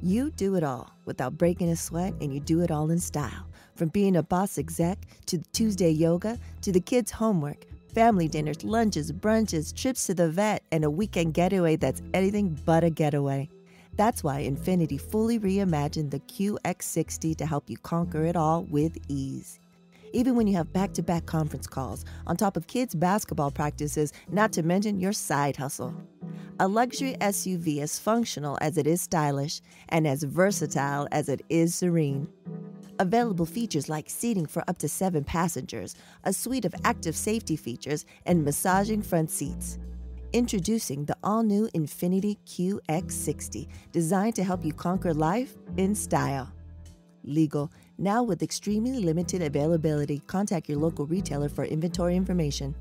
You do it all without breaking a sweat, and you do it all in style. From being a boss exec to Tuesday yoga to the kids' homework, family dinners, lunches, brunches, trips to the vet, and a weekend getaway that's anything but a getaway. That's why Infiniti fully reimagined the QX60 to help you conquer it all with ease. Even when you have back to back conference calls, on top of kids' basketball practices, not to mention your side hustle. A luxury SUV as functional as it is stylish and as versatile as it is serene. Available features like seating for up to seven passengers, a suite of active safety features, and massaging front seats. Introducing the all new Infiniti QX60, designed to help you conquer life in style. Legal, now with extremely limited availability. Contact your local retailer for inventory information.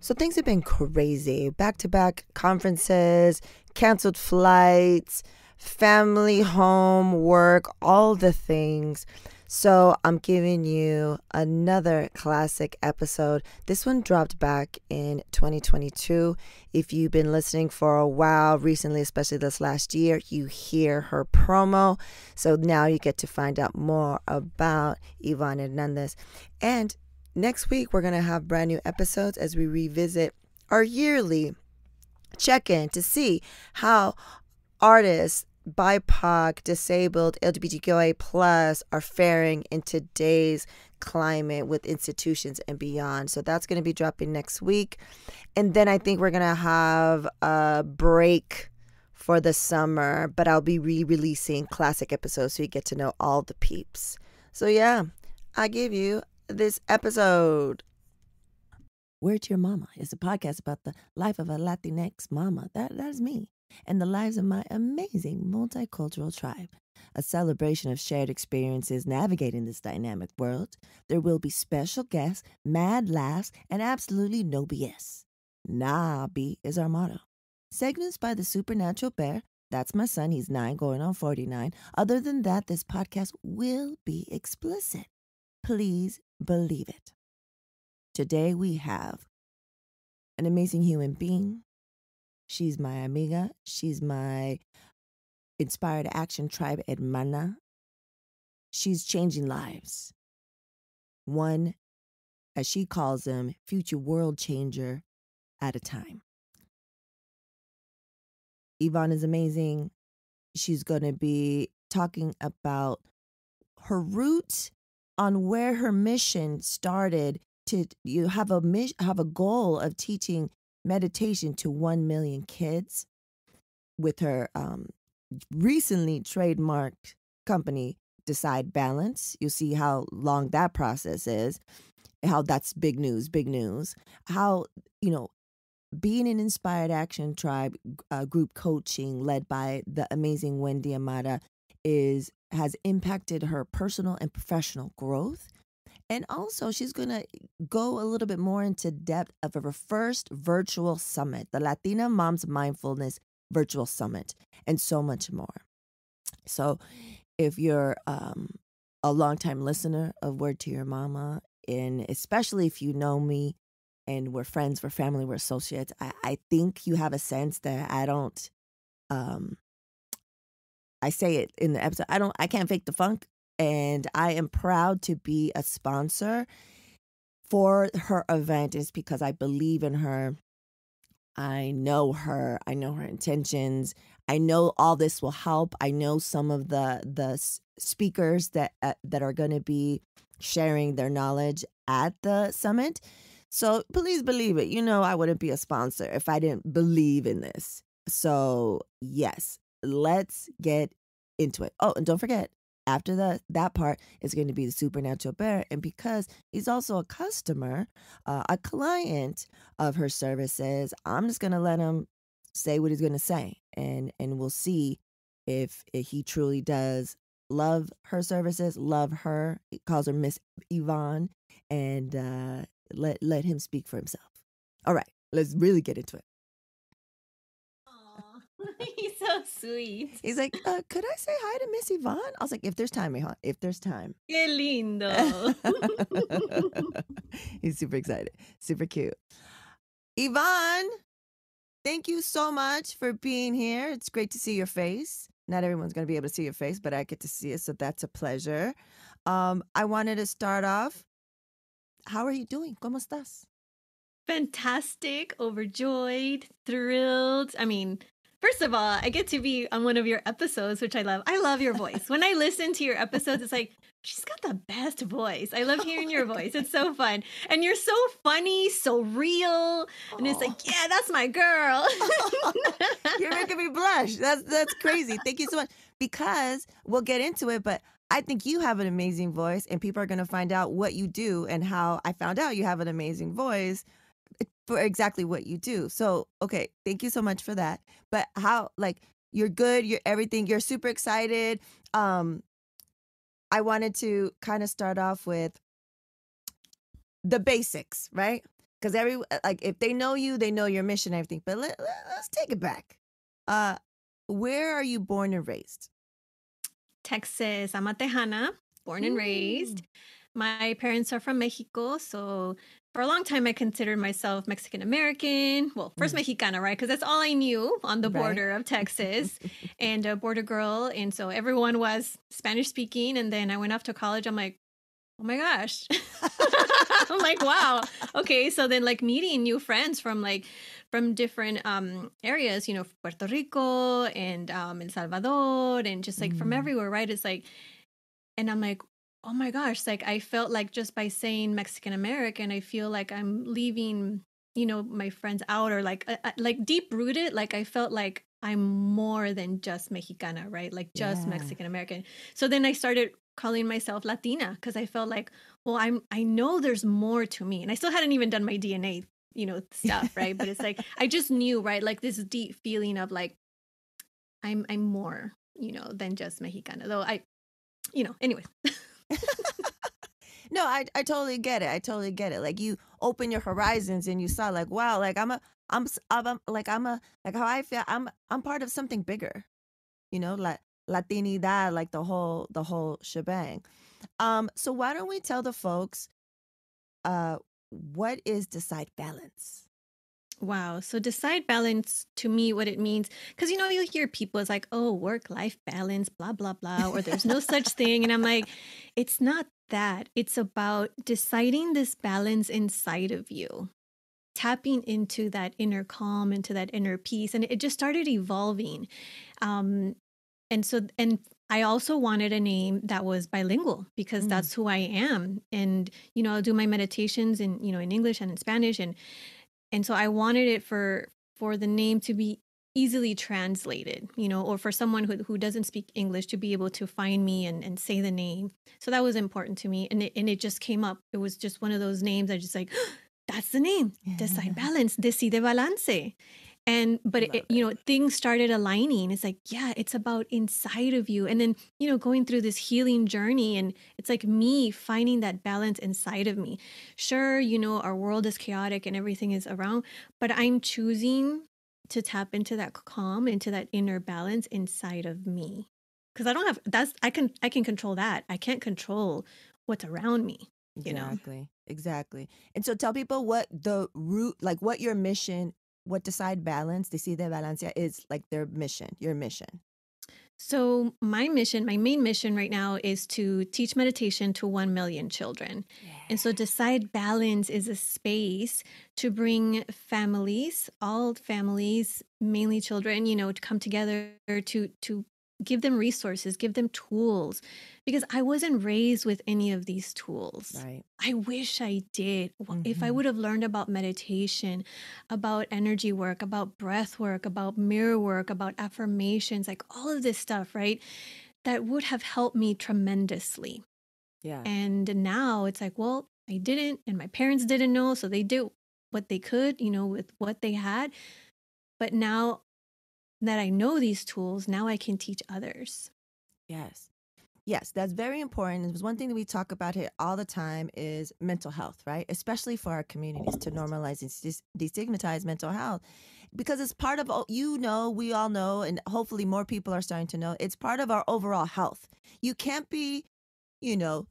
So things have been crazy back to back conferences, canceled flights, family, home, work, all the things. So I'm giving you another classic episode. This one dropped back in 2022. If you've been listening for a while, recently, especially this last year, you hear her promo. So now you get to find out more about Yvonne Hernandez. And next week, we're going to have brand new episodes as we revisit our yearly check in to see how artists BIPOC, disabled, LGBTQIA plus are faring in today's climate with institutions and beyond. So that's going to be dropping next week. And then I think we're going to have a break for the summer, but I'll be re releasing classic episodes so you get to know all the peeps. So yeah, I give you this episode. To Your Mama is a podcast about the life of a Latinx mama. That that is me and the lives of my amazing multicultural tribe. A celebration of shared experiences navigating this dynamic world. There will be special guests, mad laughs, and absolutely no BS. Nah, is our motto. Segments by the Supernatural Bear. That's my son. He's nine, going on 49. Other than that, this podcast will be explicit. Please believe it. Today we have an amazing human being She's my amiga. She's my inspired action tribe hermana. She's changing lives. One, as she calls them, future world changer at a time. Yvonne is amazing. She's going to be talking about her roots on where her mission started to you have a have a goal of teaching meditation to 1 million kids with her um, recently trademarked company, Decide Balance. You'll see how long that process is, how that's big news, big news. How, you know, being an inspired action tribe uh, group coaching led by the amazing Wendy Amara is has impacted her personal and professional growth and also, she's going to go a little bit more into depth of her first virtual summit, the Latina Moms Mindfulness Virtual Summit, and so much more. So, if you're um, a longtime listener of Word to Your Mama, and especially if you know me and we're friends, we're family, we're associates, I, I think you have a sense that I don't, um, I say it in the episode, I don't, I can't fake the funk and I am proud to be a sponsor for her event is because I believe in her. I know her. I know her intentions. I know all this will help. I know some of the the speakers that uh, that are going to be sharing their knowledge at the summit. So please believe it. You know I wouldn't be a sponsor if I didn't believe in this. So, yes, let's get into it. Oh, and don't forget, after that that part is going to be the supernatural bear and because he's also a customer uh, a client of her services i'm just going to let him say what he's going to say and and we'll see if, if he truly does love her services love her he calls her miss yvonne and uh, let let him speak for himself all right let's really get into it He's so sweet. He's like, uh, could I say hi to Miss Yvonne? I was like, if there's time, if there's time. Qué lindo. He's super excited, super cute. Yvonne, thank you so much for being here. It's great to see your face. not everyone's going to be able to see your face, but I get to see it, so that's a pleasure. Um, I wanted to start off. How are you doing? ¿Cómo estás? Fantastic, overjoyed, thrilled. I mean, first of all, I get to be on one of your episodes, which I love. I love your voice. When I listen to your episodes, it's like, she's got the best voice. I love oh hearing your voice. It's so fun. And you're so funny, so real. And it's like, yeah, that's my girl. You're making me blush. That's that's crazy. Thank you so much. Because we'll get into it, but I think you have an amazing voice, and people are going to find out what you do and how I found out you have an amazing voice for exactly what you do. So, okay, thank you so much for that. But how, like, you're good, you're everything, you're super excited. Um, I wanted to kind of start off with the basics, right? Because every uh, like if they know you, they know your mission and everything. But let, let, let's take it back. Uh, where are you born and raised? Texas. I'm a Tejana, born and raised. My parents are from Mexico, so for a long time I considered myself Mexican American. Well, first Mm. Mexicana, right? Because that's all I knew on the Right. border of Texas, and a border girl, and so everyone was Spanish speaking. And then I went off to college. I'm like, oh my gosh. I'm like, wow. Okay. So then like meeting new friends from like from different um areas, you know, Puerto Rico and um El Salvador and just like from Mm. everywhere, right? It's like and I'm like, oh my gosh, like I felt like just by saying Mexican American, I feel like I'm leaving, you know, my friends out or like uh, uh, like deep rooted, like I felt like I'm more than just Mexicana, right? Like just Yeah. Mexican American. So then I started calling myself Latina because I felt like, well, I'm I know there's more to me. And I still hadn't even done my DNA, you know, stuff, right? But it's like I just knew, right? Like this deep feeling of like I'm I'm more, you know, than just Mexicana. Though I you know, anyway. No, I I totally get it. I totally get it. Like you open your horizons and you saw like, wow, like I'm a I'm I'm, I'm- like I'm a like how I feel. I'm I'm part of something bigger. You know, like Latinidad, like the whole the whole shebang. Um, so why don't we tell the folks uh what is decide balance? Wow. So decide balance to me what it means cuz you know you hear people it's like, "Oh, work life balance, blah blah blah," or there's no such thing and I'm like, it's not that. It's about deciding this balance inside of you. Tapping into that inner calm, into that inner peace and it just started evolving. Um and so and I also wanted a name that was bilingual because Mm. that's who I am and you know I'll do my meditations in you know in English and in Spanish and and so I wanted it for for the name to be easily translated, you know, or for someone who who doesn't speak English to be able to find me and and say the name. So that was important to me, and it and it just came up. It was just one of those names. I just like, that's the name. Decide balance. Decide balance. And but it, Love you know things started aligning. It's like yeah, it's about inside of you, and then you know going through this healing journey, and it's like me finding that balance inside of me sure, you know, our world is chaotic and everything is around, but I'm choosing to tap into that calm, into that inner balance inside of me. Cuz I don't have that's I can I can control that. I can't control what's around me, you know. Exactly. Exactly. And so tell people what the root like what your mission, what decide balance, decide valencia is like their mission, your mission. So, my mission, my main mission right now is to teach meditation to 1 million children. And so, Decide Balance is a space to bring families, all families, mainly children, you know, to come together to to give them resources, give them tools because I wasn't raised with any of these tools. Right. I wish I did. W- If I Mhm. would have learned about meditation, about energy work, about breath work, about mirror work, about affirmations, like all of this stuff, right? That would have helped me tremendously. Yeah. And now it's like, well, I didn't, and my parents didn't know. So they did what they could, you know, with what they had. But now that I know these tools, now I can teach others. Yes. Yes, that's very important. It was one thing that we talk about here all the time is mental health, right? Especially for our communities to normalize and des- destigmatize mental health because it's part of, you know, we all know, and hopefully more people are starting to know, it's part of our overall health. You can't be, you know,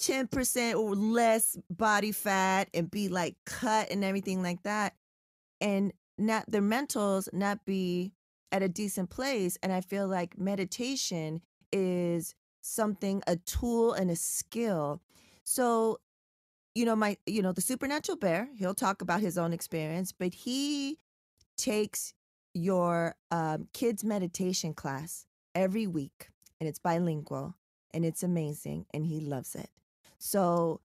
10% or less body fat and be like cut and everything like that and not their mentals not be at a decent place. And I feel like meditation is something, a tool and a skill. So, you know, my, you know, the supernatural bear, he'll talk about his own experience, but he takes your um, kids' meditation class every week and it's bilingual and it's amazing and he loves it. So,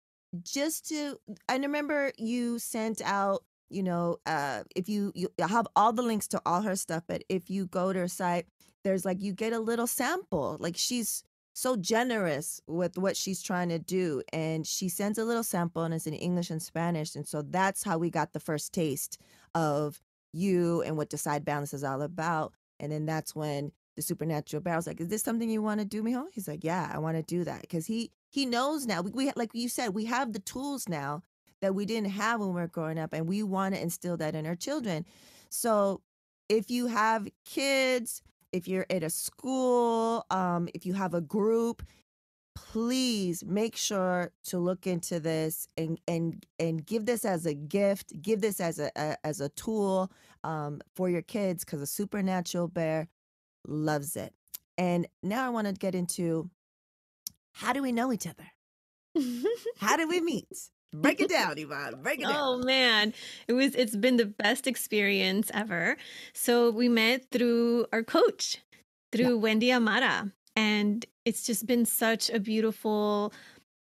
just to, I remember you sent out you know, uh, if you you have all the links to all her stuff, but if you go to her site, there's like you get a little sample. Like she's so generous with what she's trying to do, and she sends a little sample, and it's in English and Spanish, and so that's how we got the first taste of you and what Decide Balance is all about. And then that's when the supernatural bear's like, "Is this something you want to do, mijo?" He's like, "Yeah, I want to do that," because he he knows now. We, we like you said, we have the tools now that we didn't have when we were growing up, and we want to instill that in our children. So if you have kids, if you're at a school, um, if you have a group, please make sure to look into this and and and give this as a gift give this as a, a as a tool um, for your kids because a supernatural bear loves it. And now i want to get into how do we know each other? How did we meet Break it down, Yvonne. Break it down. Oh man, it was it's been the best experience ever. So we met through our coach, through yeah. Wendy Amara, and it's just been such a beautiful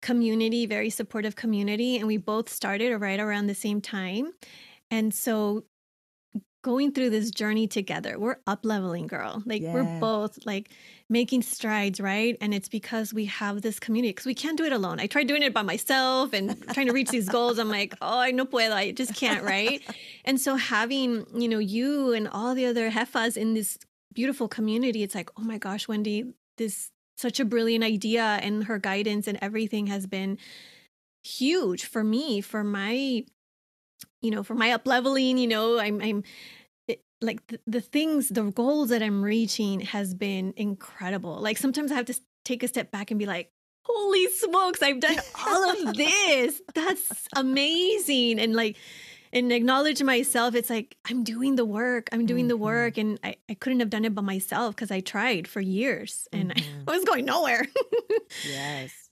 community, very supportive community, and we both started right around the same time. And so going through this journey together. We're up leveling, girl. Like yeah. we're both like making strides, right? And it's because we have this community because we can't do it alone. I tried doing it by myself and trying to reach these goals. I'm like, oh, I no puedo. I just can't, right? and so having, you know, you and all the other jefas in this beautiful community, it's like, oh my gosh, Wendy, this such a brilliant idea and her guidance and everything has been huge for me for my you know for my up leveling you know i'm i'm it, like the, the things the goals that i'm reaching has been incredible. Like sometimes i have to take a step back and be like holy smokes i've done all of this. That's amazing. And like and acknowledge myself it's like i'm doing the work i'm doing mm-hmm. the work and I, I couldn't have done it by myself because i tried for years and mm-hmm. I, I was going nowhere. Yes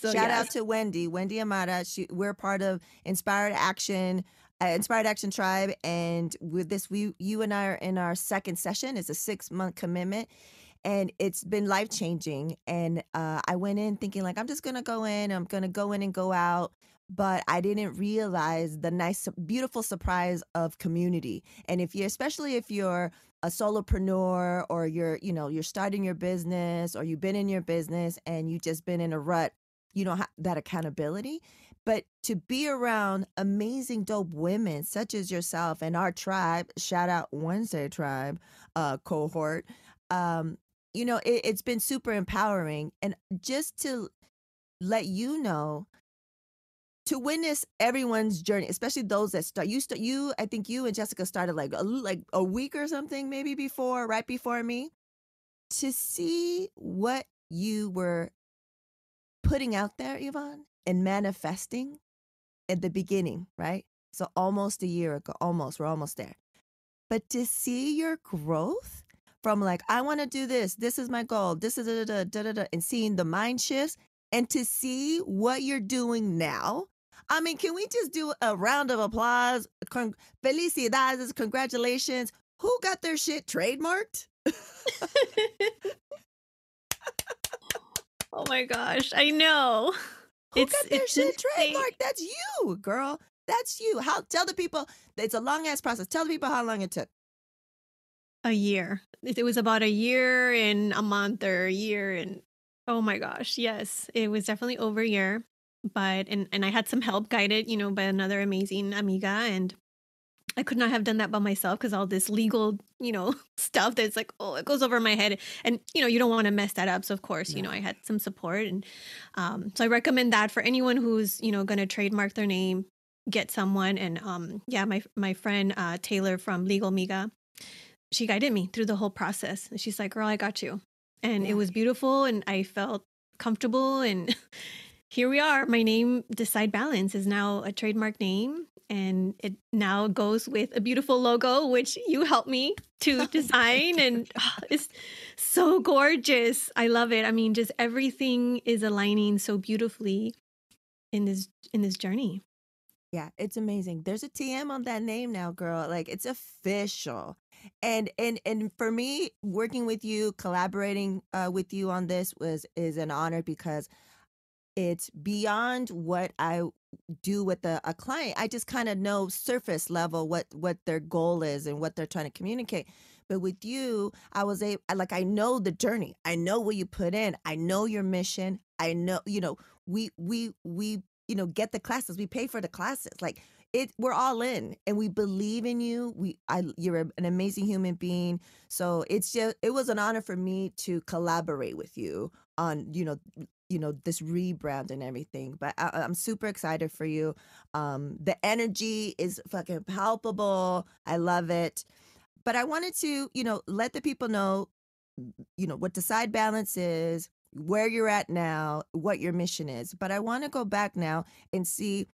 so, Shout yes. out to Wendy, Wendy Amara. She, we're part of Inspired Action, uh, Inspired Action Tribe, and with this, we, you and I are in our second session. It's a six month commitment, and it's been life changing. And uh, I went in thinking like I'm just gonna go in, I'm gonna go in and go out, but I didn't realize the nice, beautiful surprise of community. And if you, especially if you're a solopreneur or you're, you know, you're starting your business or you've been in your business and you've just been in a rut you don't have that accountability. But to be around amazing, dope women such as yourself and our tribe, shout out Wednesday Tribe uh, cohort, um, you know, it, it's been super empowering. And just to let you know, to witness everyone's journey, especially those that start. You start. You, I think you and Jessica started like a, like a week or something, maybe before, right before me. To see what you were putting out there, Yvonne, and manifesting at the beginning, right? So almost a year ago, almost, we're almost there. But to see your growth from like, I want to do this, this is my goal, this is da da da da da, and seeing the mind shifts and to see what you're doing now. I mean, can we just do a round of applause? Con- felicidades, congratulations. Who got their shit trademarked? Oh my gosh, I know. Who it's got their it's shit trademark? That's you, girl. That's you. How tell the people it's a long ass process. Tell the people how long it took. A year. It was about a year and a month or a year and oh my gosh, yes. It was definitely over a year. But and and I had some help guided, you know, by another amazing amiga and I could not have done that by myself because all this legal, you know, stuff that's like, oh, it goes over my head. And, you know, you don't want to mess that up. So, of course, yeah. you know, I had some support. And um, so I recommend that for anyone who's, you know, going to trademark their name, get someone. And um, yeah, my, my friend uh, Taylor from Legal Miga, she guided me through the whole process. And she's like, girl, I got you. And yeah. it was beautiful. And I felt comfortable. And here we are. My name, Decide Balance, is now a trademark name and it now goes with a beautiful logo which you helped me to design and oh, it's so gorgeous. I love it. I mean just everything is aligning so beautifully in this in this journey. Yeah it's amazing. There's a tm on that name now girl. Like it's official. And and and for me working with you collaborating uh, with you on this was is an honor because it's beyond what I do with a, a client. I just kind of know surface level what what their goal is and what they're trying to communicate. But with you, I was a like I know the journey. I know what you put in. I know your mission. I know you know we we we you know get the classes. We pay for the classes. Like it we're all in and we believe in you we i you're an amazing human being so it's just it was an honor for me to collaborate with you on you know you know this rebrand and everything but I, i'm super excited for you. Um the energy is fucking palpable. I love it. But i wanted to you know let the people know you know what Decide Balance is where you're at now what your mission is. But i want to go back now and see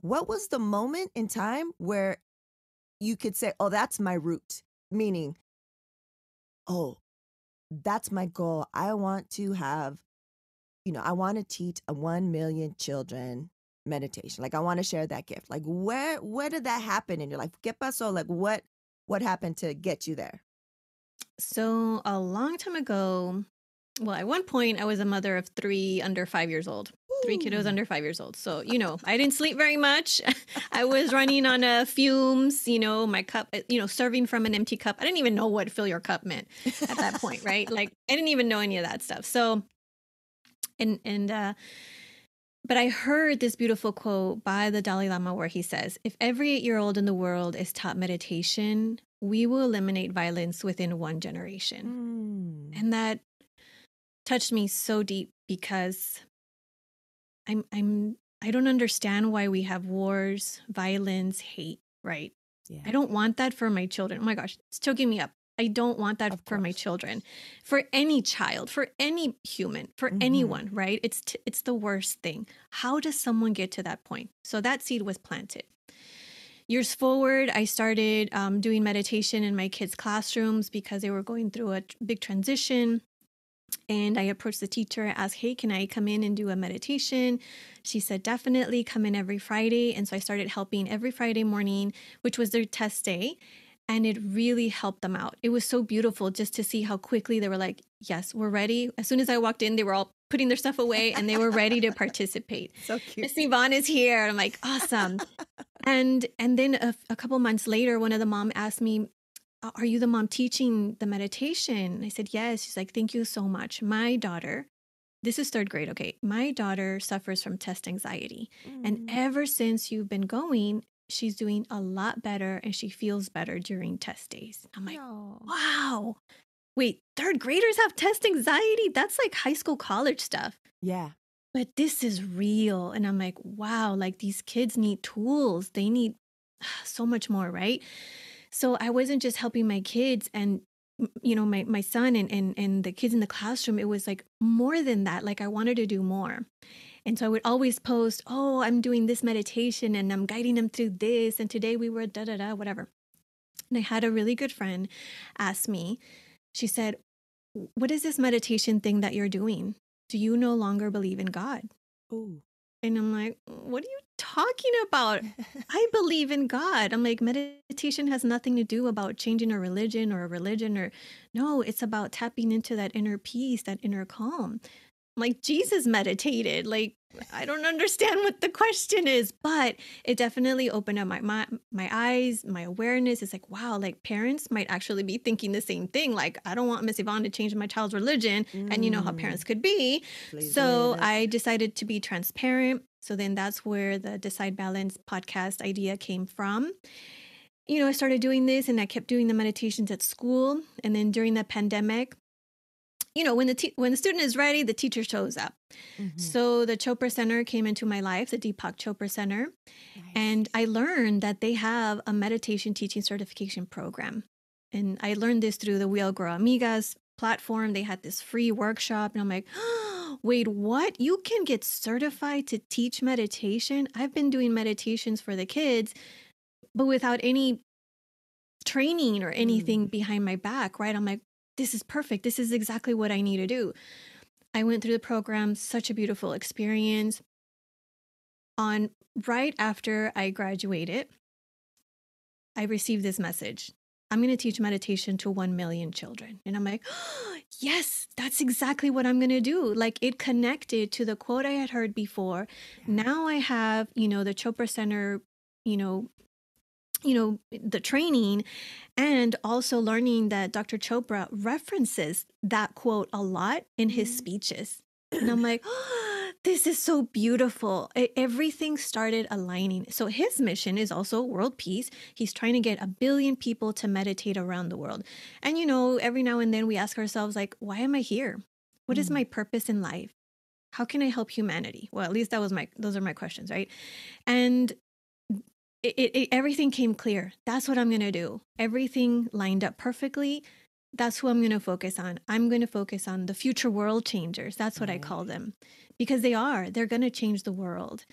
what was the moment in time where you could say oh that's my root meaning oh that's my goal. I want to have you know, I want to teach a 1 million children meditation. Like I want to share that gift. Like where where did that happen in your life? Get pasó? Like what what happened to get you there? So a long time ago, well, at one point I was a mother of 3 under 5 years old. Three kiddos under 5 years old. So, you know, I didn't sleep very much. I was running on a fumes, you know, my cup, eh, you know, serving from an empty cup. I didn't even know what fill your cup meant at that point, right? Like I didn't even know any of that stuff. So, and and uh but I heard this beautiful quote by the Dalai Lama where he says, If every eight year old in the world is taught meditation, we will eliminate violence within one generation. Mm. And that touched me so deep because I'm, I'm, I don't understand why we have wars, violence, hate, right? Yeah. I don't want that for my children. Oh my gosh, it's choking me up. I don't want that for my children, for any child, for any human, for mm-hmm. anyone, right? It's t- it's the worst thing. How does someone get to that point? So that seed was planted. Years forward, I started um, doing meditation in my kids' classrooms because they were going through a big transition. And I approached the teacher, asked, Hey, can I come in and do a meditation? She said, Definitely come in every Friday. And so I started helping every Friday morning, which was their test day and it really helped them out. It was so beautiful just to see how quickly they were like, "Yes, we're ready." As soon as I walked in, they were all putting their stuff away and they were ready to participate. so cute. Miss Yvonne is here. I'm like, "Awesome." and and then a, a couple months later, one of the mom asked me, "Are you the mom teaching the meditation?" I said, "Yes." She's like, "Thank you so much. My daughter this is third grade. Okay. My daughter suffers from test anxiety. Mm. And ever since you've been going, she's doing a lot better and she feels better during test days. I'm like, oh. wow. Wait, third graders have test anxiety? That's like high school, college stuff. Yeah. But this is real. And I'm like, wow, like these kids need tools. They need so much more, right? So I wasn't just helping my kids and you know my my son and and and the kids in the classroom it was like more than that like i wanted to do more and so I would always post, oh, I'm doing this meditation and I'm guiding them through this. And today we were da da da, whatever. And I had a really good friend ask me, she said, What is this meditation thing that you're doing? Do you no longer believe in God? Ooh. And I'm like, What are you talking about? I believe in God. I'm like, meditation has nothing to do about changing a religion or a religion or no, it's about tapping into that inner peace, that inner calm like Jesus meditated. Like I don't understand what the question is, but it definitely opened up my my my eyes, my awareness. It's like, wow, like parents might actually be thinking the same thing. Like, I don't want Miss Yvonne to change my child's religion. Mm. And you know how parents mm. could be. Please so I decided to be transparent. So then that's where the Decide Balance podcast idea came from. You know, I started doing this and I kept doing the meditations at school. And then during the pandemic, you know when the te- when the student is ready the teacher shows up mm-hmm. so the chopra center came into my life the deepak chopra center nice. and i learned that they have a meditation teaching certification program and i learned this through the We All Grow amigas platform they had this free workshop and i'm like oh, wait, what? You can get certified to teach meditation? I've been doing meditations for the kids, but without any training or anything mm. behind my back, right? I'm like, this is perfect. This is exactly what I need to do. I went through the program, such a beautiful experience. On right after I graduated, I received this message. I'm going to teach meditation to 1 million children. And I'm like, oh, yes, that's exactly what I'm going to do. Like it connected to the quote I had heard before. Now I have, you know, the Chopra Center, you know, you know the training and also learning that Dr. Chopra references that quote a lot in his mm-hmm. speeches. And I'm like, oh, this is so beautiful. everything started aligning. So his mission is also world peace. He's trying to get a billion people to meditate around the world. And you know, every now and then we ask ourselves like, why am I here? What is mm. my purpose in life? How can I help humanity? Well, at least that was my those are my questions, right? And it, it, it, everything came clear. That's what I'm going to do. Everything lined up perfectly. That's who I'm going to focus on. I'm going to focus on the future world changers. That's what I call mm. them because they are. They're going to change the world.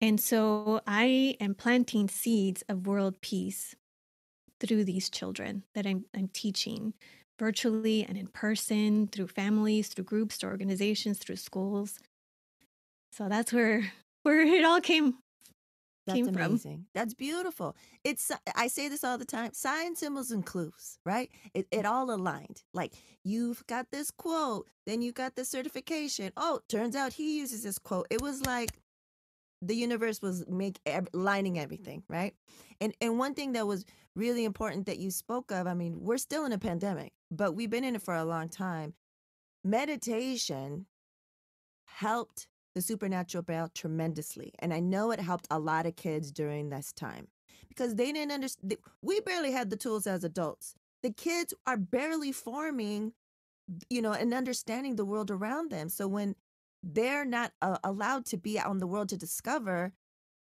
And so I am planting seeds of world peace through these children that I'm, I'm teaching virtually and in person, through families, through groups, through organizations, through schools. So that's where where it all came that's came amazing. From. That's beautiful. It's I say this all the time. Signs, symbols, and clues, right? It it all aligned. Like you've got this quote, then you got the certification. Oh, turns out he uses this quote. It was like the universe was make lining everything, right? And and one thing that was really important that you spoke of. I mean, we're still in a pandemic, but we've been in it for a long time. Meditation helped the supernatural bear tremendously. And I know it helped a lot of kids during this time because they didn't understand. We barely had the tools as adults. The kids are barely forming, you know, and understanding the world around them. So when they're not uh, allowed to be out in the world to discover,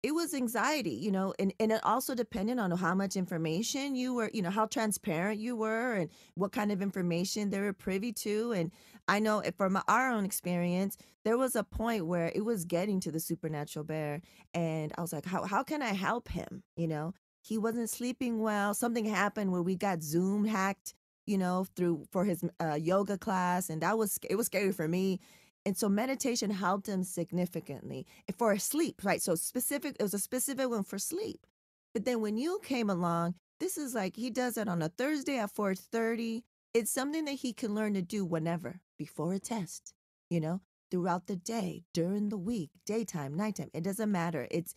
it was anxiety, you know, and, and it also depended on how much information you were, you know, how transparent you were and what kind of information they were privy to. And I know from our own experience, there was a point where it was getting to the supernatural bear. And I was like, how, how can I help him? You know, he wasn't sleeping well. Something happened where we got Zoom hacked, you know, through for his uh, yoga class. And that was, it was scary for me and so meditation helped him significantly for sleep, right? So specific, it was a specific one for sleep. But then when you came along, this is like he does it on a Thursday at 4:30. It's something that he can learn to do whenever, before a test, you know, throughout the day, during the week, daytime, nighttime. It doesn't matter. It's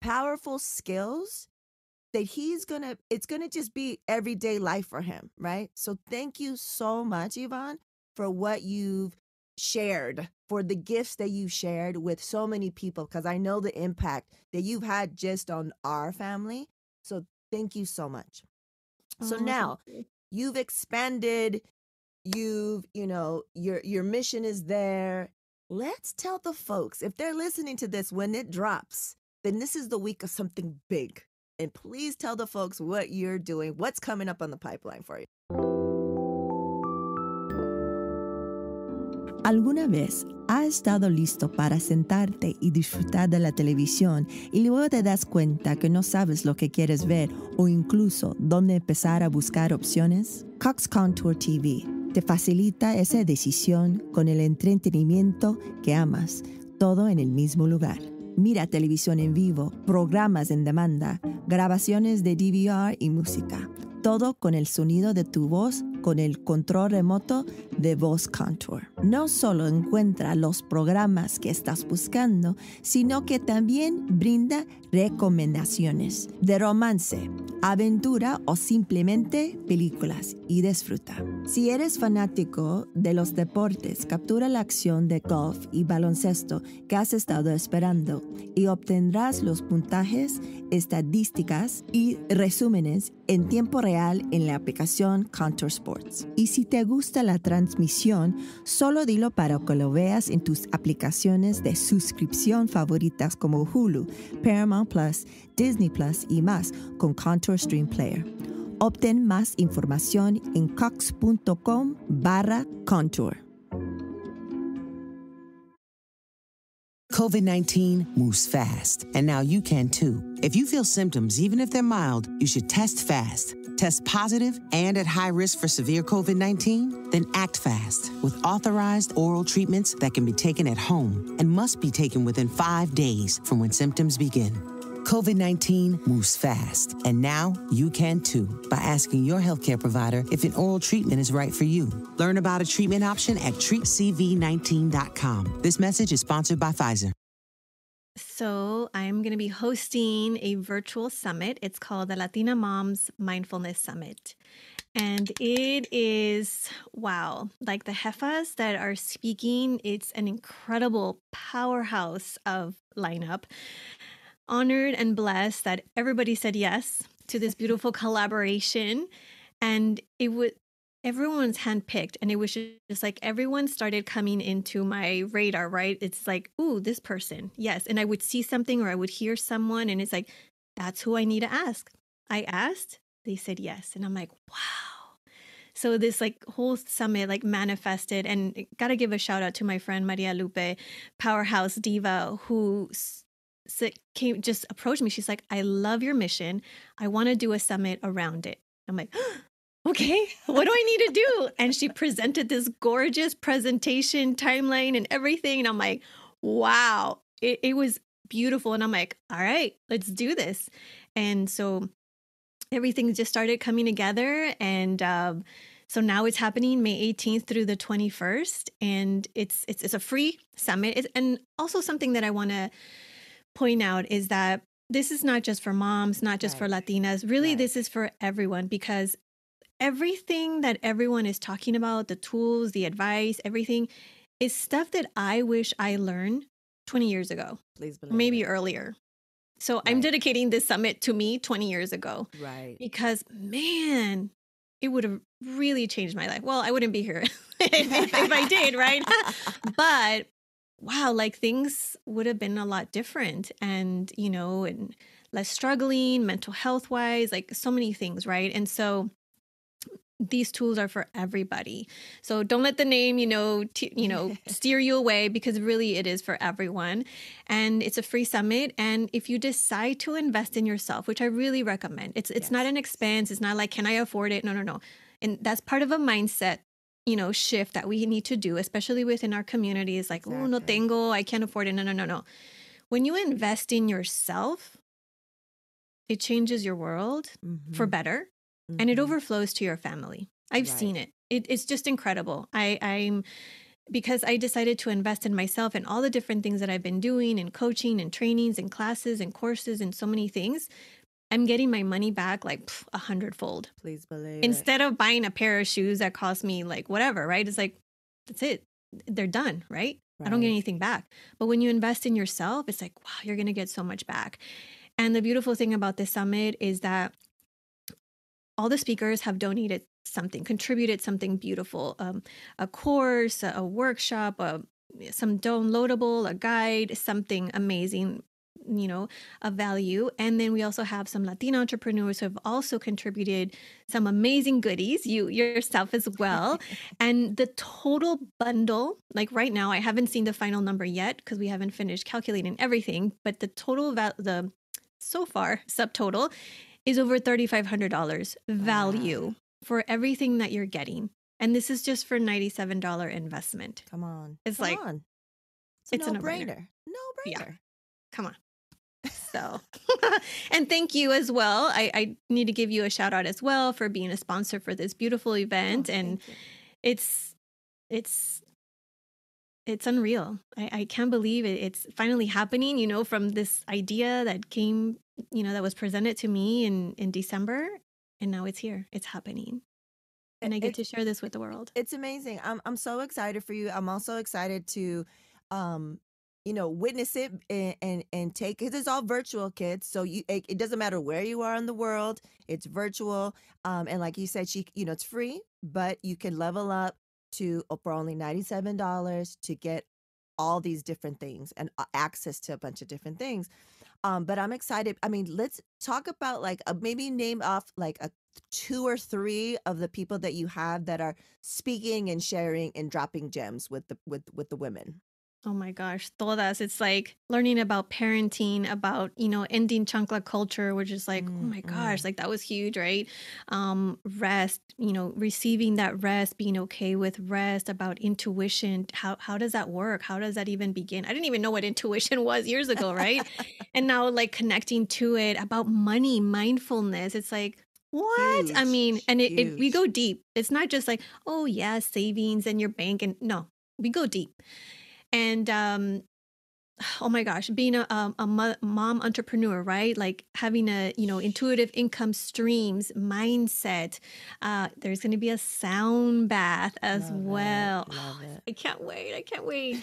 powerful skills that he's gonna it's gonna just be everyday life for him right so thank you so much yvonne for what you've shared, for the gifts that you shared with so many people, because I know the impact that you've had just on our family. So thank you so much. So oh, now you. you've expanded, you've, you know, your your mission is there. Let's tell the folks if they're listening to this when it drops, then this is the week of something big. And please tell the folks what you're doing, what's coming up on the pipeline for you. ¿Alguna vez has estado listo para sentarte y disfrutar de la televisión y luego te das cuenta que no sabes lo que quieres ver o incluso dónde empezar a buscar opciones? Cox Contour TV te facilita esa decisión con el entretenimiento que amas, todo en el mismo lugar. Mira televisión en vivo, programas en demanda, grabaciones de DVR y música. Todo con el sonido de tu voz con el control remoto de Voice Contour. No solo encuentra los programas que estás buscando, sino que también brinda recomendaciones de romance, aventura o simplemente películas y disfruta. Si eres fanático de los deportes, captura la acción de golf y baloncesto que has estado esperando y obtendrás los puntajes, estadísticas y resúmenes en tiempo en la aplicación Contour Sports. Y si te gusta la transmisión, solo dilo para que lo veas en tus aplicaciones de suscripción favoritas como Hulu, Paramount Plus, Disney Plus y más con Contour Stream Player. Obtén más información en cox.com barra contour. COVID 19 moves fast, and now you can too. If you feel symptoms, even if they're mild, you should test fast. Test positive and at high risk for severe COVID 19? Then act fast with authorized oral treatments that can be taken at home and must be taken within five days from when symptoms begin. COVID 19 moves fast, and now you can too by asking your healthcare provider if an oral treatment is right for you. Learn about a treatment option at treatcv19.com. This message is sponsored by Pfizer. So, I'm going to be hosting a virtual summit. It's called the Latina Moms Mindfulness Summit. And it is, wow, like the Jefas that are speaking, it's an incredible powerhouse of lineup honored and blessed that everybody said yes to this beautiful collaboration. And it was everyone's handpicked. And it was just like everyone started coming into my radar, right? It's like, ooh, this person. Yes. And I would see something or I would hear someone, and it's like, that's who I need to ask. I asked, they said yes. And I'm like, wow. So this like whole summit like manifested and got to give a shout out to my friend Maria Lupe, powerhouse diva who came just approached me. She's like, "I love your mission. I want to do a summit around it." I'm like, "Okay, what do I need to do?" And she presented this gorgeous presentation timeline and everything, and I'm like, "Wow!" It, it was beautiful, and I'm like, "All right, let's do this." And so everything just started coming together, and. Um, so now it's happening May 18th through the 21st, and it's it's it's a free summit, it's, and also something that I want to point out is that this is not just for moms, not just right. for Latinas. Really, right. this is for everyone because everything that everyone is talking about, the tools, the advice, everything is stuff that I wish I learned 20 years ago. Please believe maybe it. earlier. So right. I'm dedicating this summit to me 20 years ago. Right. Because man, it would have really changed my life. Well, I wouldn't be here if, if I did, right? but wow, like things would have been a lot different and, you know, and less struggling mental health wise, like so many things, right? And so these tools are for everybody. So don't let the name, you know, t- you know, steer you away because really it is for everyone. And it's a free summit and if you decide to invest in yourself, which I really recommend. It's it's yes. not an expense, it's not like can I afford it? No, no, no. And that's part of a mindset you know, shift that we need to do, especially within our communities. Like, exactly. oh, no tengo, I can't afford it. No, no, no, no. When you invest in yourself, it changes your world mm-hmm. for better mm-hmm. and it mm-hmm. overflows to your family. I've right. seen it. it. It's just incredible. I, I'm because I decided to invest in myself and all the different things that I've been doing and coaching and trainings and classes and courses and so many things. I'm getting my money back like a hundredfold. Please believe. Instead it. of buying a pair of shoes that cost me like whatever, right? It's like, that's it. They're done, right? right? I don't get anything back. But when you invest in yourself, it's like, wow, you're going to get so much back. And the beautiful thing about this summit is that all the speakers have donated something, contributed something beautiful um, a course, a, a workshop, a, some downloadable, a guide, something amazing you know, of value. And then we also have some Latina entrepreneurs who have also contributed some amazing goodies, you yourself as well. and the total bundle, like right now, I haven't seen the final number yet because we haven't finished calculating everything, but the total val- the so far subtotal is over $3,500 value wow. for everything that you're getting. And this is just for $97 investment. Come on. It's Come like, on. It's, it's a no-brainer. No brainer. Yeah. Come on. So, and thank you as well. I, I, need to give you a shout out as well for being a sponsor for this beautiful event. Oh, and it's, it's, it's unreal. I, I can't believe it. It's finally happening, you know, from this idea that came, you know, that was presented to me in, in December. And now it's here. It's happening and I get to share this with the world. It's amazing. I'm I'm so excited for you. I'm also excited to um you know witness it and and, and take because it's all virtual kids so you it, it, doesn't matter where you are in the world it's virtual um and like you said she you know it's free but you can level up to for only $97 to get all these different things and uh, access to a bunch of different things um but i'm excited i mean let's talk about like uh, maybe name off like a two or three of the people that you have that are speaking and sharing and dropping gems with the with with the women Oh my gosh, todas. It's like learning about parenting, about, you know, ending chancla culture, which is like, oh my gosh, Mm-mm. like that was huge, right? Um, rest, you know, receiving that rest, being okay with rest, about intuition. How how does that work? How does that even begin? I didn't even know what intuition was years ago, right? And now like connecting to it about money, mindfulness. It's like, what? I mean, and it, it we go deep. It's not just like, oh yeah, savings and your bank and no, we go deep. And um oh my gosh being a, um, a mom entrepreneur right? Like having a you know intuitive income streams mindset uh there's going to be a sound bath as Love well. Love it. i can't wait i can't wait.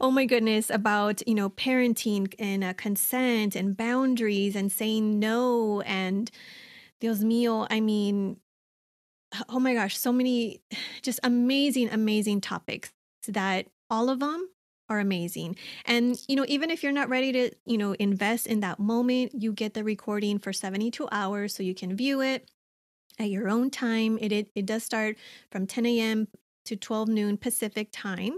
Oh my goodness about you know parenting and uh, consent and boundaries and saying no and dios mío i mean oh my gosh so many just amazing amazing topics that all of them are amazing. And you know even if you're not ready to you know invest in that moment you get the recording for 72 hours so you can view it at your own time. It it, it does start from 10 a.m to 12 noon pacific time.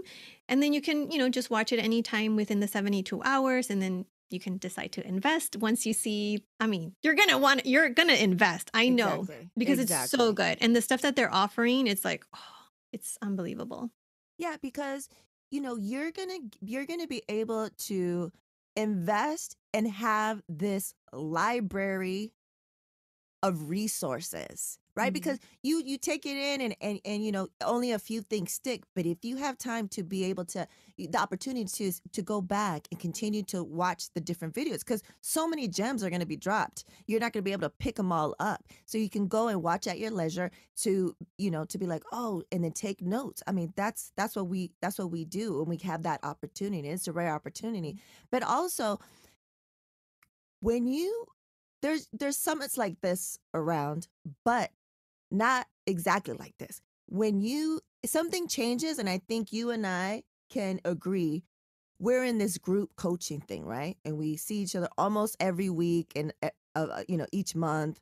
And then you can you know just watch it anytime within the 72 hours and then you can decide to invest. Once you see i mean you're gonna want you're gonna invest i know Exactly. because it's so good. And the stuff that they're offering it's like oh, it's unbelievable. Yeah, because you know you're gonna you're gonna be able to invest and have this library of resources right? Mhm. because you you take it in and, and and you know only a few things stick but if you have time to be able to the opportunity to to go back and continue to watch the different videos because so many gems are going to be dropped. You're not going to be able to pick them all up. So you can go and watch at your leisure to you know to be like oh and then take notes. I mean that's that's what we that's what we do when we have that opportunity it's a rare opportunity. But also when you there's there's summits like this around but not exactly like this. When you something changes and i think you and i can agree we're in this group coaching thing right? And we see each other almost every week and uh, uh, you know each month.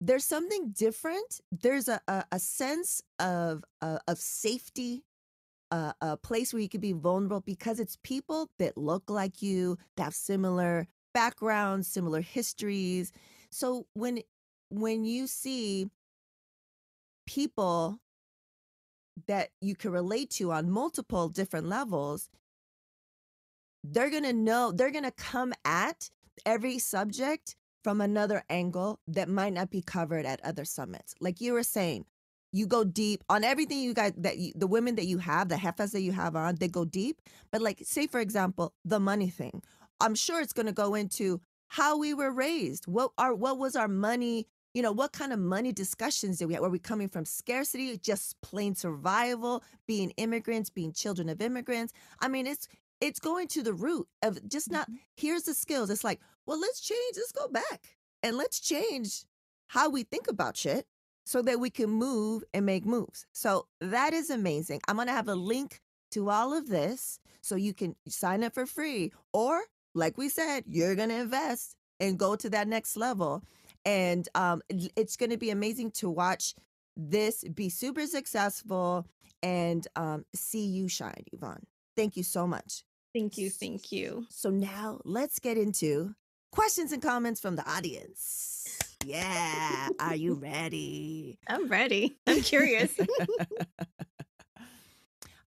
There's something different. There's a a, a sense of uh, of safety a, a place where you could be vulnerable because it's people that look like you that have similar backgrounds similar histories. So when when you see people that you can relate to on multiple different levels they're going to know they're going to come at every subject from another angle that might not be covered at other summits. Like you were saying you go deep on everything you guys that you, the women that you have the jefas that you have on they go deep. But like say for example the money thing i'm sure it's going to go into how we were raised what our what was our money you know what kind of money discussions did we have? Were we coming from scarcity just plain survival being immigrants being children of immigrants? I mean it's it's going to the root of just not mm-hmm. here's the skills. It's like well let's change let's go back and let's change how we think about shit so that we can move and make moves. So that is amazing. I'm going to have a link to all of this so you can sign up for free or like we said you're going to invest and go to that next level and um, it's going to be amazing to watch this be super successful and um, see you shine yvonne. Thank you so much. Thank you thank you. so now let's get into questions and comments from the audience. Yeah are you ready? I'm ready. I'm curious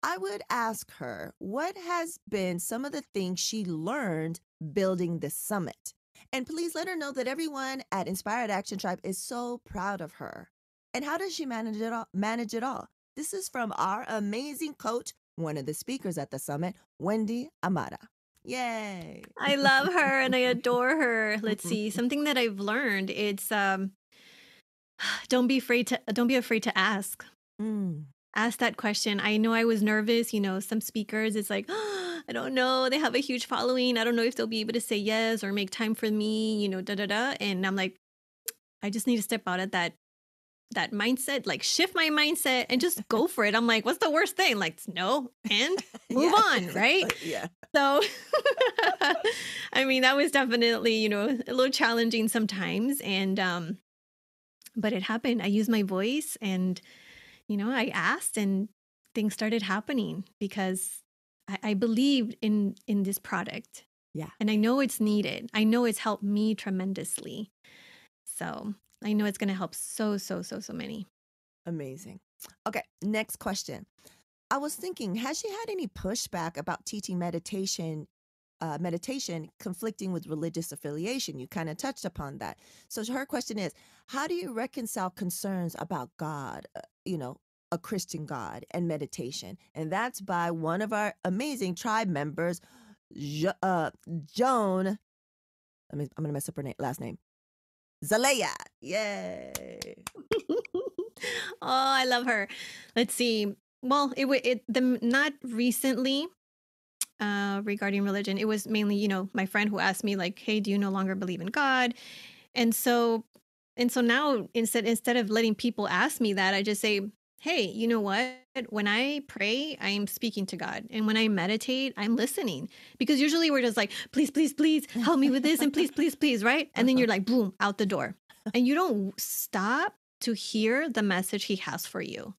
I would ask her what has been some of the things she learned building this summit. And please let her know that everyone at Inspired Action Tribe is so proud of her. And how does she manage it all? Manage it all? This is from our amazing coach, one of the speakers at the summit, Wendy Amara. Yay. I love her and I adore her. Let's see. Something that I've learned, it's um don't be afraid to don't be afraid to ask. Mm, Ask that question. I know I was nervous, you know, some speakers it's like, I don't know, they have a huge following. I don't know if they'll be able to say yes or make time for me, you know, da da da. And I'm like, I just need to step out of that that mindset, like shift my mindset and just go for it. I'm like, what's the worst thing? Like, no, and move Yeah, on, right? exactly, Yeah. So, I mean, that was definitely, you know, a little challenging sometimes. And, um, but it happened. I used my voice and, you know, I asked and things started happening because I, I believed in in this product. Yeah. And I know it's needed. I know it's helped me tremendously. So I know it's gonna help so, so, so, so many. Amazing. Okay, next question. I was thinking, has she had any pushback about teaching meditation uh, meditation conflicting with religious affiliation. You kind of touched upon that. So her question is, how do you reconcile concerns about God, uh, you know, a Christian God and meditation? And that's by one of our amazing tribe members, uh, Joan. I mean, I'm going to mess up her name, last name. Zalea. Yay. oh, I love her. Let's see. Well, it would it the not recently uh, regarding religion. It was mainly, you know, my friend who asked me like, "Hey, do you no longer believe in God?" And so, and so now instead instead of letting people ask me that, I just say, "Hey, you know what? When I pray, I am speaking to God, and when I meditate, I'm listening." Because usually we're just like, "Please, please, please, help me with this," and "Please, please, please," right? And then uh-huh. you're like, boom, out the door, and you don't stop to hear the message He has for you.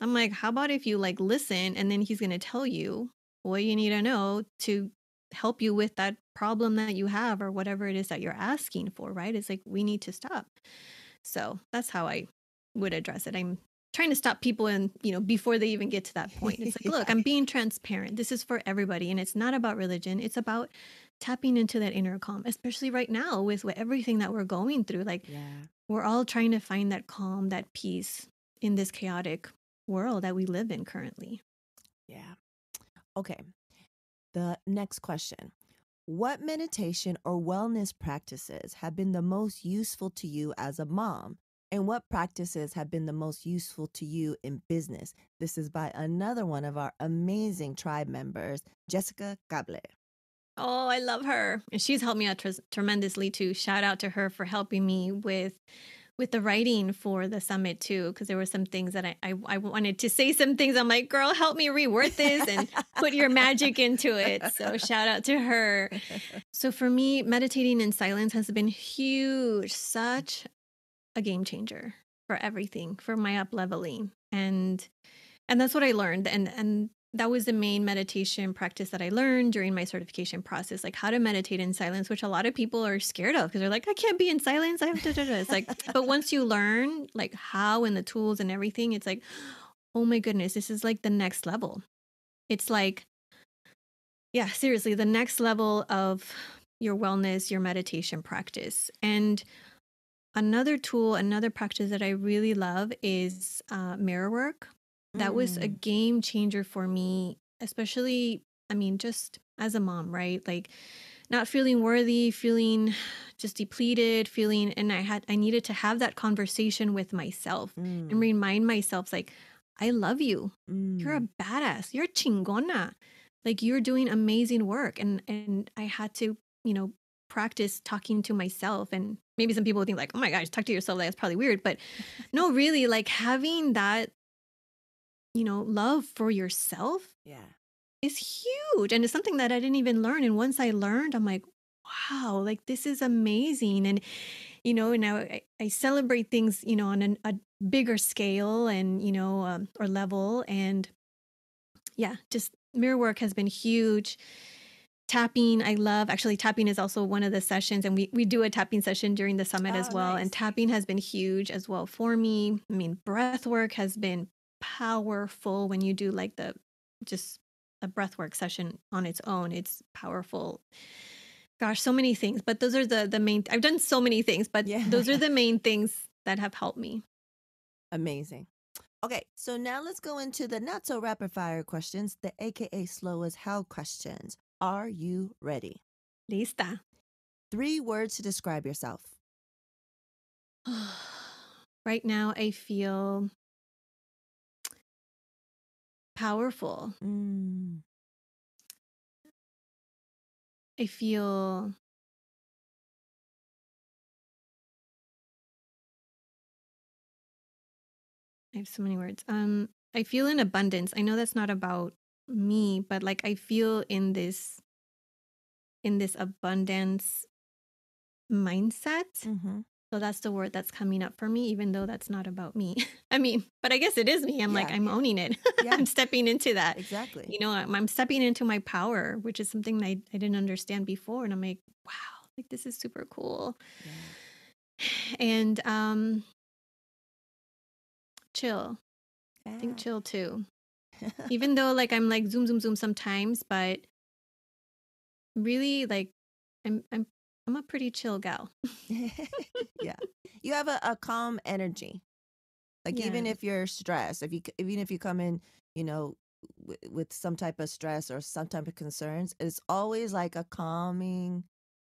I'm like, how about if you like listen and then he's going to tell you what you need to know to help you with that problem that you have or whatever it is that you're asking for, right? It's like we need to stop. So that's how I would address it. I'm trying to stop people and, you know, before they even get to that point. It's like, yeah. look, I'm being transparent. This is for everybody. And it's not about religion. It's about tapping into that inner calm, especially right now with what, everything that we're going through. Like yeah. we're all trying to find that calm, that peace in this chaotic world that we live in currently. Yeah. Okay. The next question What meditation or wellness practices have been the most useful to you as a mom? And what practices have been the most useful to you in business? This is by another one of our amazing tribe members, Jessica Gable. Oh, I love her. She's helped me out tr- tremendously too. Shout out to her for helping me with with the writing for the summit too, because there were some things that I, I, I wanted to say some things. I'm like, girl, help me reword this and put your magic into it. So shout out to her. So for me, meditating in silence has been huge, such a game changer for everything, for my up leveling. And and that's what I learned. And and that was the main meditation practice that I learned during my certification process, like how to meditate in silence, which a lot of people are scared of because they're like, I can't be in silence. I have to. It's like, but once you learn like how and the tools and everything, it's like, oh my goodness, this is like the next level. It's like, yeah, seriously, the next level of your wellness, your meditation practice. And another tool, another practice that I really love is uh, mirror work that was a mm. game changer for me, especially, I mean, just as a mom, right? Like not feeling worthy, feeling just depleted, feeling, and I had, I needed to have that conversation with myself mm. and remind myself, like, I love you. Mm. You're a mm. badass. You're chingona. Like you're doing amazing work. And, and I had to, you know, practice talking to myself and maybe some people would think like oh my gosh talk to yourself that's probably weird but no really like having that you know, love for yourself yeah. is huge. And it's something that I didn't even learn. And once I learned, I'm like, wow, like this is amazing. And, you know, now I, I celebrate things, you know, on an, a bigger scale and, you know, um, or level. And yeah, just mirror work has been huge tapping i love actually tapping is also one of the sessions and we, we do a tapping session during the summit oh, as well nice. and tapping has been huge as well for me i mean breath work has been powerful when you do like the just a breathwork session on its own. It's powerful. Gosh, so many things, but those are the the main. I've done so many things, but yeah. those are the main things that have helped me. Amazing. Okay, so now let's go into the not so rapid fire questions, the AKA slow as hell questions. Are you ready? Lista. Three words to describe yourself. right now, I feel powerful. Mm. I feel I have so many words. Um I feel in abundance. I know that's not about me, but like I feel in this in this abundance mindset. Mm-hmm. So that's the word that's coming up for me, even though that's not about me. I mean, but I guess it is me. I'm like, I'm yeah. owning it. Yeah. I'm stepping into that. Exactly. You know, I'm, I'm stepping into my power, which is something that I, I didn't understand before. And I'm like, wow, like this is super cool. And um chill. I think chill too. Even though like I'm like zoom zoom zoom sometimes, but really like I'm I'm I'm a pretty chill gal. yeah. You have a, a calm energy. Like even if you're stressed, if you even if you come in, you know, w- with some type of stress or some type of concerns, it's always like a calming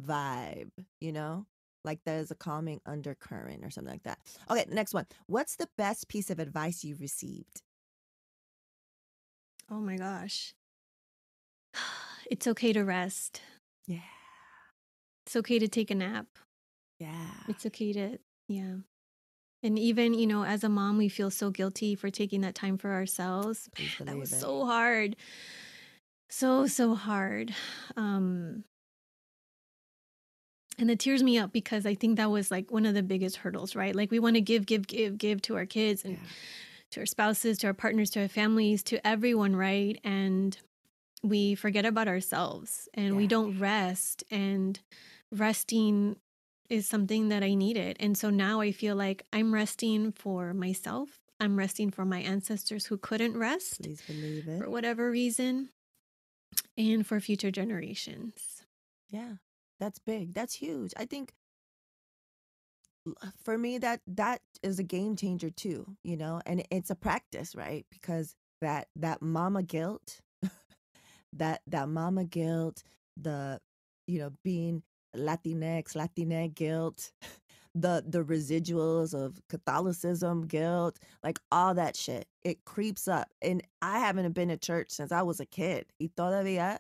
vibe, you know? Like there's a calming undercurrent or something like that. Okay, next one. What's the best piece of advice you've received? Oh my gosh. It's okay to rest. Yeah. It's okay to take a nap. Yeah. It's okay to, yeah. And even, you know, as a mom, we feel so guilty for taking that time for ourselves. Please that was it. so hard. So, so hard. Um, and it tears me up because I think that was like one of the biggest hurdles, right? Like we want to give, give, give, give to our kids and Yeah. to our spouses, to our partners, to our families, to everyone, right? And we forget about ourselves and we don't rest. And resting is something that I needed. And so now I feel like I'm resting for myself. I'm resting for my ancestors who couldn't rest Please believe it. for whatever reason and for future generations. Yeah, that's big. That's huge. I think uh, for me that that is a game changer too, you know, and it's a practice, right? Because that that mama guilt, that that mama guilt, the you know being Latinx, Latinx guilt, the the residuals of Catholicism guilt, like all that shit, it creeps up. And I haven't been to church since I was a kid. Y todavía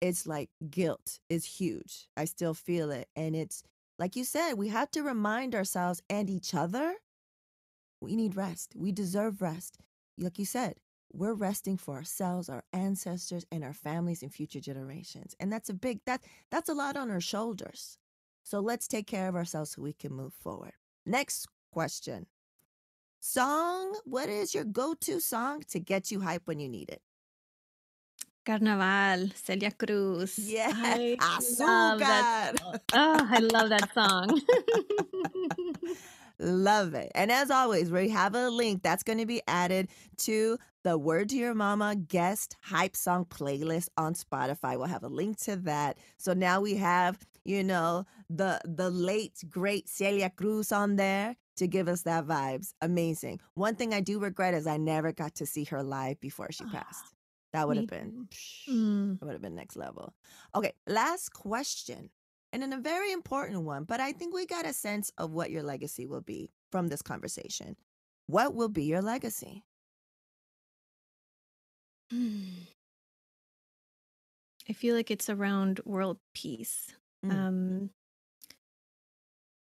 it's like guilt is huge. I still feel it. And it's like you said, we have to remind ourselves and each other we need rest. We deserve rest. Like you said, we're resting for ourselves, our ancestors, and our families and future generations. And that's a big that that's a lot on our shoulders. So let's take care of ourselves so we can move forward. Next question. Song, what is your go-to song to get you hype when you need it? Carnaval, Celia Cruz. Yeah, I love that Oh, I love that song. Love it. And as always, we have a link that's going to be added to the Word to Your Mama guest hype song playlist on Spotify. We'll have a link to that. So now we have, you know, the the late great Celia Cruz on there to give us that vibes. Amazing. One thing I do regret is I never got to see her live before she Ah, passed. That would have been Mm. that would have been next level. Okay, last question. And then a very important one, but I think we got a sense of what your legacy will be from this conversation. What will be your legacy? I feel like it's around world peace. Mm. Um,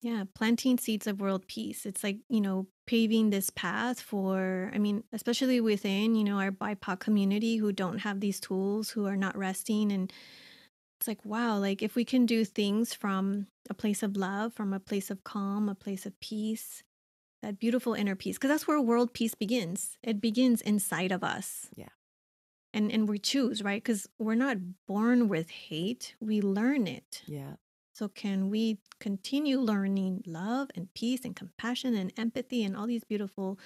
yeah, planting seeds of world peace. It's like, you know, paving this path for, I mean, especially within, you know, our BIPOC community who don't have these tools, who are not resting. And it's like, wow, like if we can do things from a place of love, from a place of calm, a place of peace, that beautiful inner peace, because that's where world peace begins. It begins inside of us. Yeah. And, and we choose, right? Because we're not born with hate, we learn it. Yeah. So, can we continue learning love and peace and compassion and empathy and all these beautiful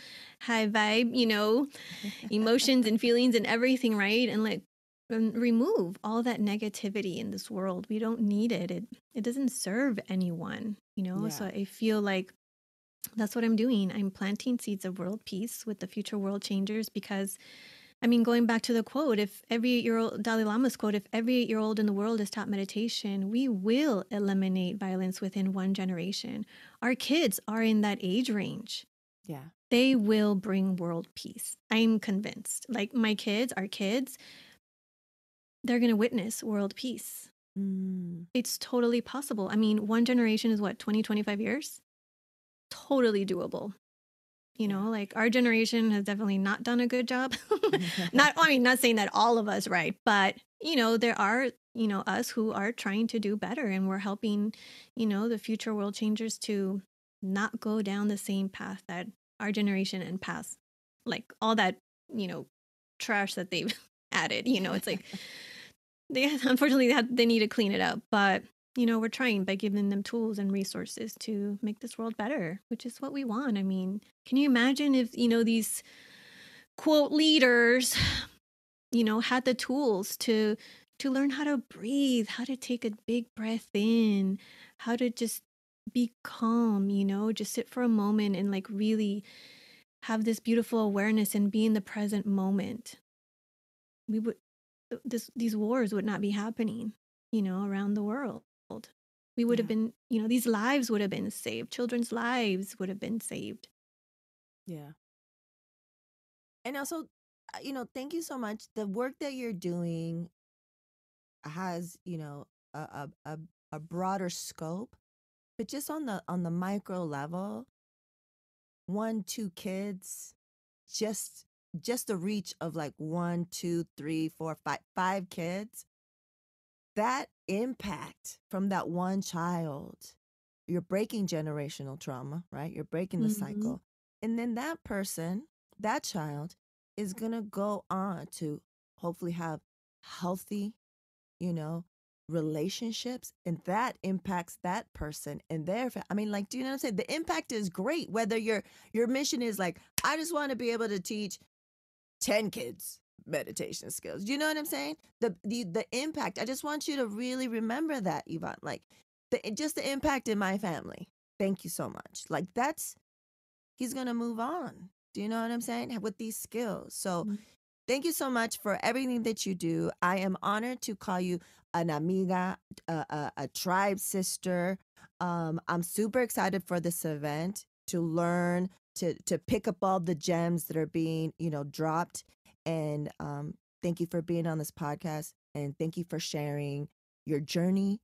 high vibe, you know, emotions and feelings and everything, right? And like and Um, remove all that negativity in this world. We don't need it. It it doesn't serve anyone, you know. So I feel like that's what I'm doing. I'm planting seeds of world peace with the future world changers because I mean, going back to the quote, if every year old, Dalai Lama's quote, if every year old in the world is taught meditation, we will eliminate violence within one generation. Our kids are in that age range. Yeah. They will bring world peace. I'm convinced. Like my kids, our kids, they're going to witness world peace. Mm. It's totally possible. I mean, one generation is what, 20, 25 years? Totally doable. You know, like our generation has definitely not done a good job. not, I mean, not saying that all of us, right? But, you know, there are, you know, us who are trying to do better and we're helping, you know, the future world changers to not go down the same path that our generation and past, like all that, you know, trash that they've added. You know, it's like they unfortunately they, they need to clean it up, but you know, we're trying by giving them tools and resources to make this world better, which is what we want. I mean, can you imagine if, you know, these quote leaders, you know, had the tools to to learn how to breathe, how to take a big breath in, how to just be calm, you know, just sit for a moment and like really have this beautiful awareness and be in the present moment. We would this these wars would not be happening, you know, around the world. We would yeah. have been, you know, these lives would have been saved. Children's lives would have been saved. Yeah. And also, uh, you know, thank you so much. The work that you're doing has, you know, a a, a broader scope, but just on the on the micro level, one, two kids, just just the reach of like one, two, three, four, five, five kids, that impact from that one child, you're breaking generational trauma, right? You're breaking the mm-hmm. cycle. And then that person, that child, is going to go on to hopefully have healthy, you know, relationships and that impacts that person and their i mean like do you know what i'm saying the impact is great whether your your mission is like i just want to be able to teach 10 kids meditation skills. You know what I'm saying? The the the impact. I just want you to really remember that, Yvonne. Like the just the impact in my family. Thank you so much. Like that's he's gonna move on. Do you know what I'm saying? With these skills. So mm-hmm. thank you so much for everything that you do. I am honored to call you an amiga, a, a, a tribe sister. Um, I'm super excited for this event to learn to to pick up all the gems that are being you know dropped and um, thank you for being on this podcast. And thank you for sharing your journey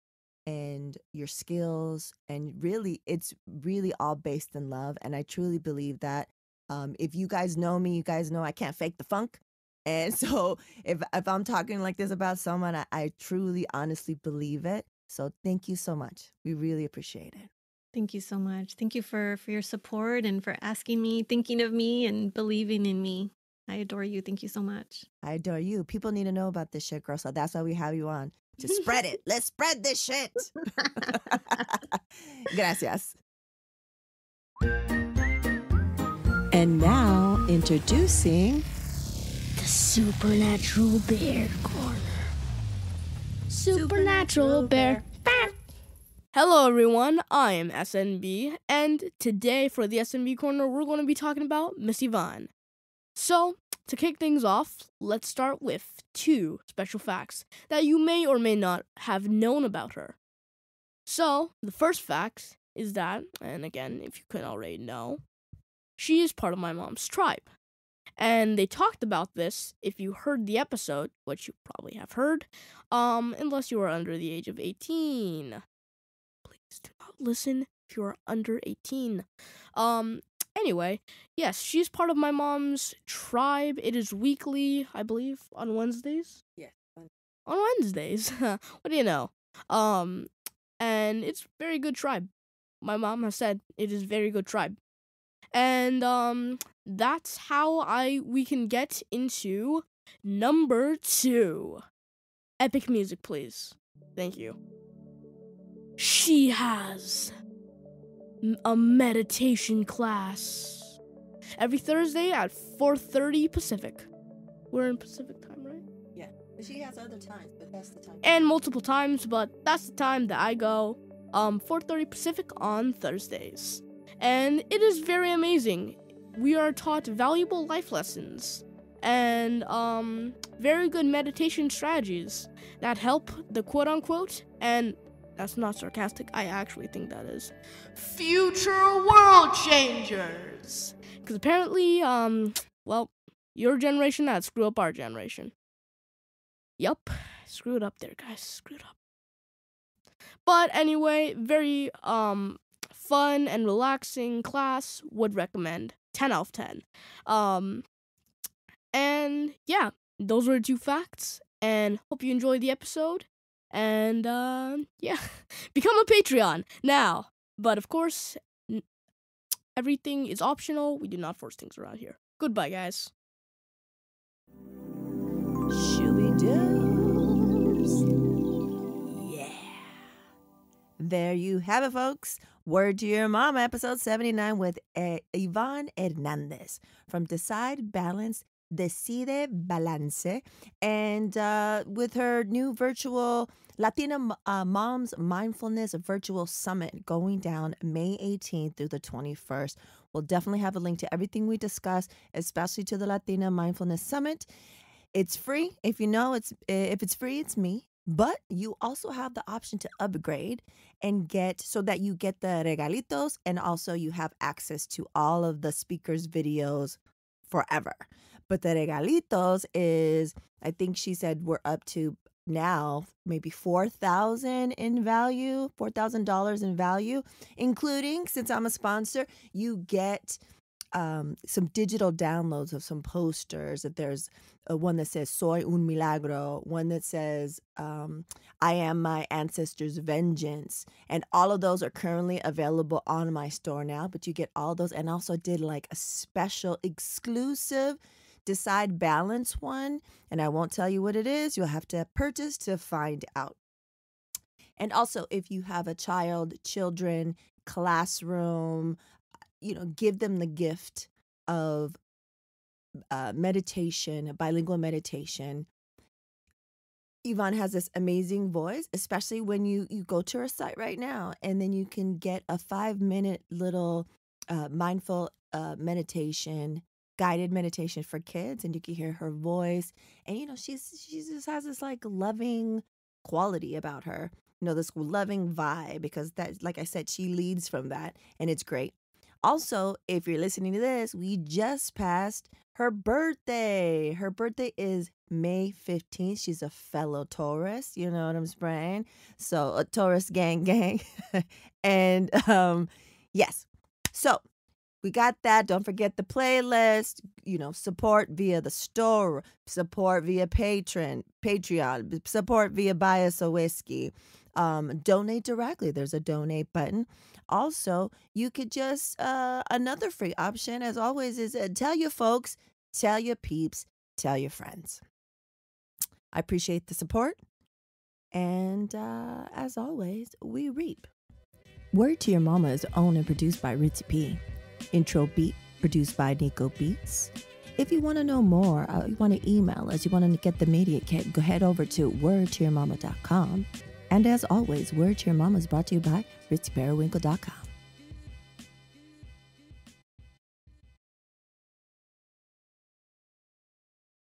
and your skills. And really, it's really all based in love. And I truly believe that. Um, if you guys know me, you guys know I can't fake the funk. And so if if I'm talking like this about someone, I, I truly honestly believe it. So thank you so much. We really appreciate it. Thank you so much. Thank you for for your support and for asking me, thinking of me and believing in me. I adore you. Thank you so much. I adore you. People need to know about this shit, girl. So that's why we have you on to spread it. Let's spread this shit. Gracias. And now introducing the Supernatural Bear Corner. Supernatural Bear. Bear. Hello, everyone. I am SNB, and today for the SNB Corner, we're going to be talking about Miss Yvonne. So, to kick things off, let's start with two special facts that you may or may not have known about her. So, the first fact is that, and again, if you couldn't already know, she is part of my mom's tribe. And they talked about this if you heard the episode, which you probably have heard, um, unless you are under the age of 18. Please do not listen if you are under 18. Um, Anyway, yes, she's part of my mom's tribe. It is weekly, I believe, on Wednesdays. Yes. On Wednesdays. what do you know? Um, and it's very good tribe. My mom has said it is very good tribe. And um that's how I we can get into number 2. Epic music, please. Thank you. She has a meditation class every Thursday at 4:30 Pacific. We're in Pacific time, right? Yeah. She has other times, but that's the time. And multiple times, but that's the time that I go. Um, 4:30 Pacific on Thursdays, and it is very amazing. We are taught valuable life lessons and um, very good meditation strategies that help the quote unquote and that's not sarcastic. I actually think that is future world changers. Because apparently, um, well, your generation that screw up our generation. Yup, screwed up there, guys. Screwed up. But anyway, very um fun and relaxing class. Would recommend. 10 out of 10. Um, and yeah, those were two facts. And hope you enjoyed the episode. And uh, yeah, become a Patreon now. But of course, Everything is optional. We do not force things around here. Goodbye, guys. Shooby doos. Yeah. There you have it, folks. Word to Your Mom, episode 79 with Yvonne Hernandez from Decide Balance, Decide Balance, and uh, with her new virtual Latina uh, Moms Mindfulness Virtual Summit going down May 18th through the 21st. We'll definitely have a link to everything we discuss, especially to the Latina Mindfulness Summit. It's free. If you know it's if it's free, it's me. But you also have the option to upgrade and get so that you get the regalitos and also you have access to all of the speakers' videos forever. But the regalitos is, I think she said we're up to now maybe 4000 in value $4000 in value including since i'm a sponsor you get um, some digital downloads of some posters. That there's a one that says "Soy un milagro," one that says um, "I am my ancestors' vengeance," and all of those are currently available on my store now. But you get all those, and also did like a special exclusive Decide Balance one, and I won't tell you what it is. You'll have to purchase to find out. And also, if you have a child, children, classroom, you know, give them the gift of uh, meditation, bilingual meditation. Yvonne has this amazing voice, especially when you you go to her site right now, and then you can get a five minute little uh, mindful uh, meditation, guided meditation for kids, and you can hear her voice, and you know she's she just has this like loving quality about her, you know, this loving vibe because that, like I said, she leads from that, and it's great. Also, if you're listening to this, we just passed her birthday. Her birthday is May 15th. She's a fellow Taurus, you know what I'm saying? So, a Taurus gang gang. and um yes. So, we got that. Don't forget the playlist. You know, support via the store, support via Patreon, Patreon, support via Buy Us a Whiskey. Um, donate directly. There's a donate button. Also, you could just, uh, another free option, as always, is uh, tell your folks, tell your peeps, tell your friends. I appreciate the support. And uh, as always, we reap. Word to Your Mama is owned and produced by Ritzy P. Intro beat produced by Nico Beats. If you want to know more, uh, you want to email us, you want to get the media kit, go head over to wordtoyourmama.com. And as always, Word to Your Mama is brought to you by RitzyPeriwinkle.com.